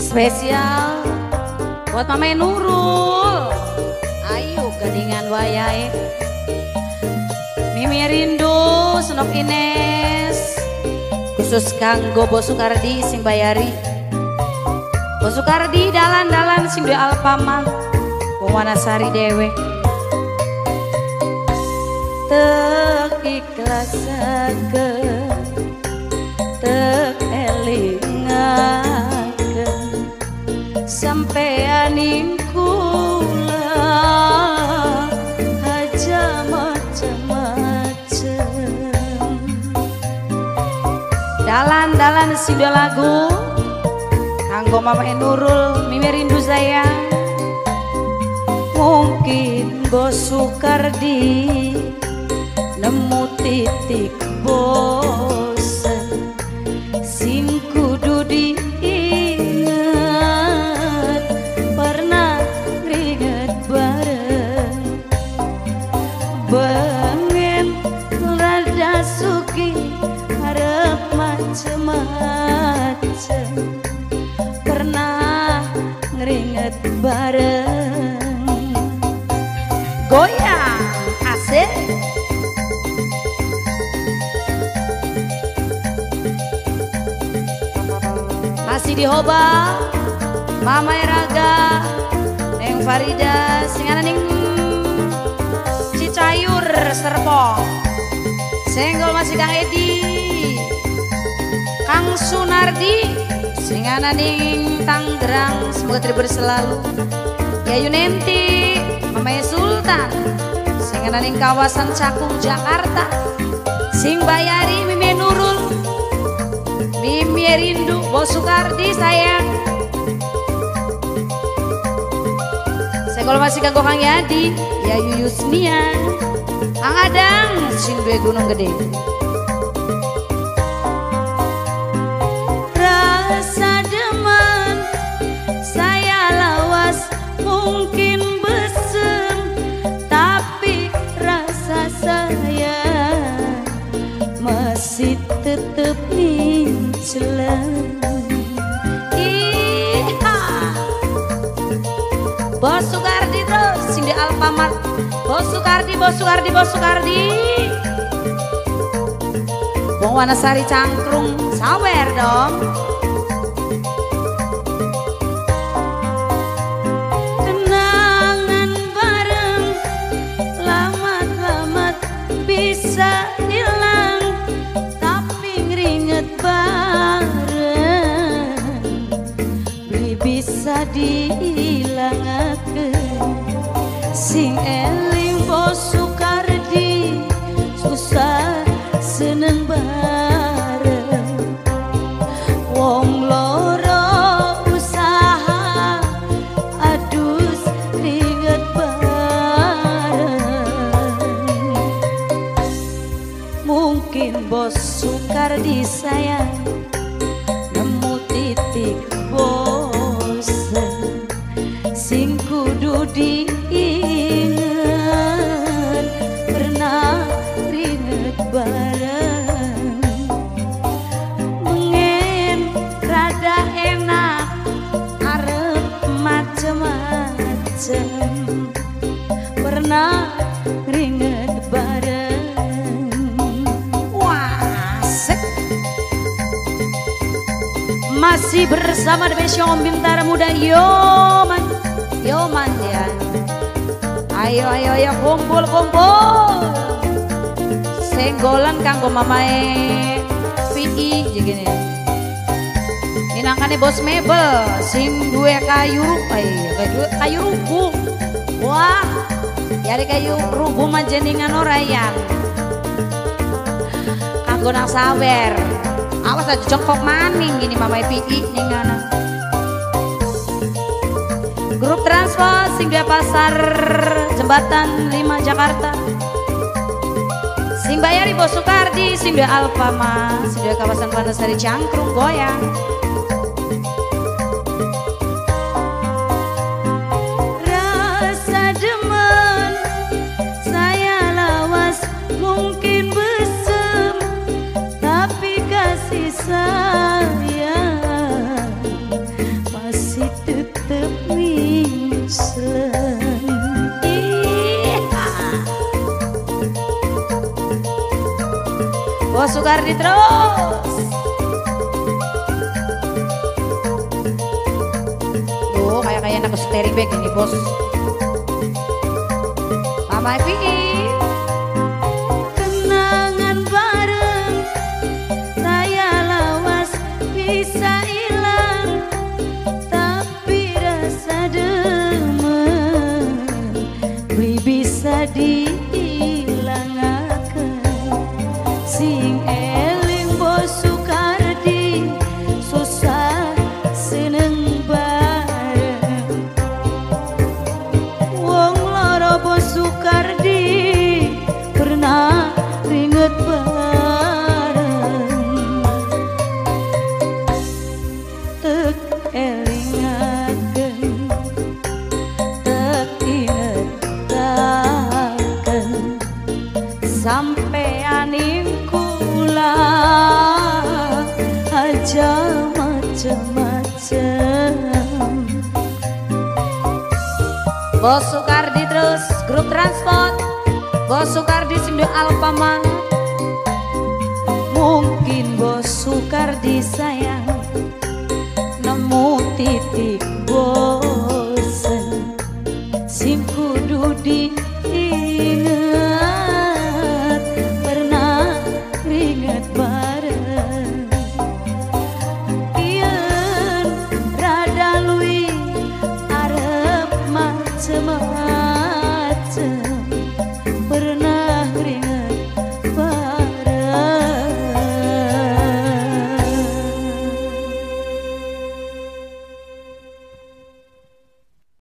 Spesial buat Mama Nurul. Ayo gadingan wayai. Mimi rindu senok Ines. Khusus kanggo Bos Sukardi sing bayari. Bos Sukardi dalan-dalan sing Alfamart. Wong Wanasari dewe. Tek ikhlas sampeaning kula aja macem-macem dalan-dalan sida lagu kanggo Mama Nurul Mimi rindu saya mungkin Bos Sukardi nemu titik bosen ngeringet bareng. Goyang asik. Masih di Hoba Mama Eraga Neng Farida Singana Ning Cicayur Serpong Senggol masih Kang Edi Kang Sunardi Singana Ning Tanggerang Semoga terhibur selalu Ya Yunenti Mama Sultan. Singana Ning kawasan Cakung Jakarta. Sing Bayari Mimi Nurul. Mimi rindu Bos Sukardi sayang. Saya kalau masih kagok Kang Yadi Ya Yuyus Nia Kang Adang Sing gunung gede Iha Bos Sukardi terus sing di Alfamart. Bos Sukardi, Bos Sukardi, Bos Sukardi. Wong Wanasari Cangkrung sawer dong ilangake sing eling bosu masih bersama The Om Bintara Muda. Yoman Yoman ya. Ayo ayo ayo kumpul kumpul. Senggolan kanggo mamae. VI gini. Minangkane bos mebel. Sing dua kayu Ayo kayu, kayu rubuh Wah Yari kayu rubuh manjeningan orayan Kanggo nang sawer Awas aja jongkok maning gini mama PI ningana. Grup transport sing dua pasar jembatan 5 Jakarta. Sing bayari Bos Sukardi, sing dua Alfama, sing dua kawasan Panesari Cangkrung goyang. Sukardi terus Oh kayak kayak anak steri bag ini bos. Mama Evi Macam Bos Sukardi terus grup transport. Bos Sukardi sindo Alpama Mungkin Bos Sukardi sayang Nemu titik